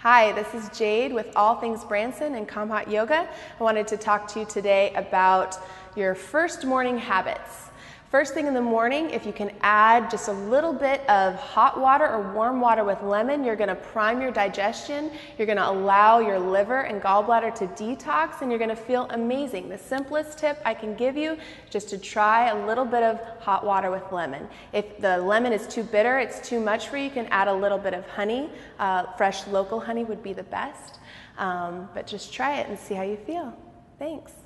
Hi, this is Jade with All Things Branson and Kom Hot Yoga. I wanted to talk to you today about your first morning habits. First thing in the morning, if you can add just a little bit of hot water or warm water with lemon, you're going to prime your digestion. You're going to allow your liver and gallbladder to detox, and you're going to feel amazing. The simplest tip I can give you just to try a little bit of hot water with lemon. If the lemon is too bitter, it's too much for you, you can add a little bit of honey. Uh, fresh local honey would be the best. Um, but just try it and see how you feel. Thanks.